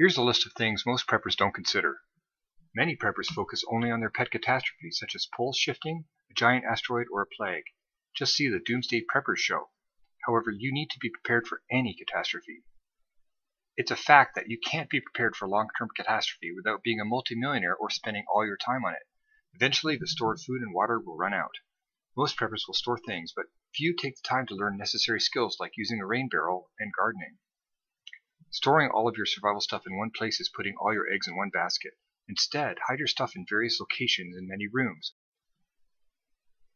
Here's a list of things most preppers don't consider. Many preppers focus only on their pet catastrophes such as pole shifting, a giant asteroid, or a plague. Just see the Doomsday Preppers show. However, you need to be prepared for any catastrophe. It's a fact that you can't be prepared for long-term catastrophe without being a multimillionaire or spending all your time on it. Eventually, the stored food and water will run out. Most preppers will store things, but few take the time to learn necessary skills like using a rain barrel and gardening. Storing all of your survival stuff in one place is putting all your eggs in one basket. Instead, hide your stuff in various locations in many rooms.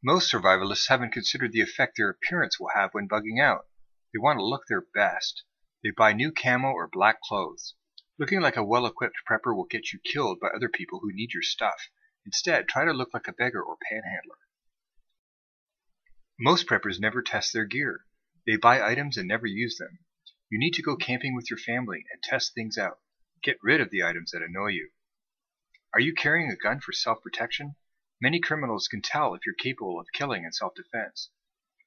Most survivalists haven't considered the effect their appearance will have when bugging out. They want to look their best. They buy new camo or black clothes. Looking like a well-equipped prepper will get you killed by other people who need your stuff. Instead, try to look like a beggar or panhandler. Most preppers never test their gear. They buy items and never use them. You need to go camping with your family and test things out. Get rid of the items that annoy you. Are you carrying a gun for self-protection? Many criminals can tell if you're capable of killing in self-defense.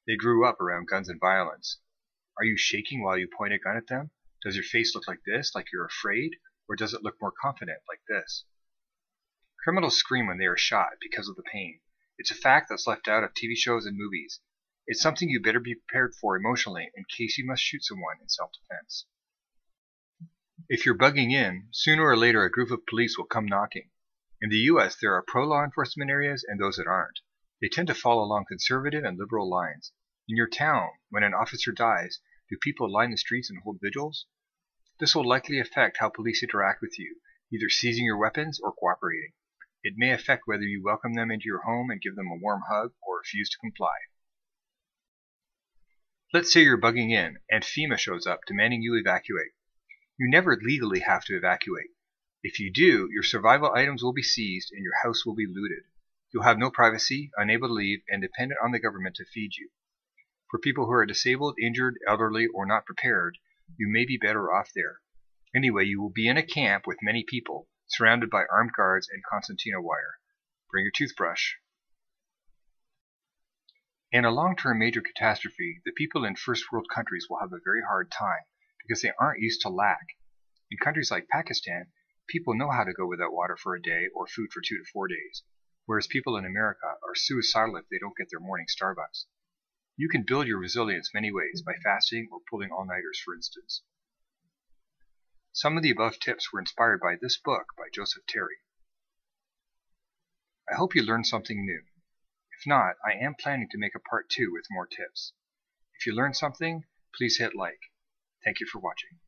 They grew up around guns and violence. Are you shaking while you point a gun at them? Does your face look like this, like you're afraid? Or does it look more confident, like this? Criminals scream when they are shot because of the pain. It's a fact that's left out of TV shows and movies. It's something you better be prepared for emotionally in case you must shoot someone in self-defense. If you're bugging in, sooner or later a group of police will come knocking. In the US, there are pro-law enforcement areas and those that aren't. They tend to follow along conservative and liberal lines. In your town, when an officer dies, do people line the streets and hold vigils? This will likely affect how police interact with you, either seizing your weapons or cooperating. It may affect whether you welcome them into your home and give them a warm hug or refuse to comply. Let's say you're bugging in and FEMA shows up demanding you evacuate. You never legally have to evacuate. If you do, your survival items will be seized and your house will be looted. You'll have no privacy, unable to leave, and dependent on the government to feed you. For people who are disabled, injured, elderly, or not prepared, you may be better off there. Anyway, you will be in a camp with many people, surrounded by armed guards and concertina wire. Bring your toothbrush. In a long-term major catastrophe, the people in first world countries will have a very hard time because they aren't used to lack. In countries like Pakistan, people know how to go without water for a day or food for two to four days, whereas people in America are suicidal if they don't get their morning Starbucks. You can build your resilience many ways by fasting or pulling all-nighters for instance. Some of the above tips were inspired by this book by Joseph Terry. I hope you learned something new. Not, I am planning to make a part 2 with more tips. If you learned something, please hit like. Thank you for watching.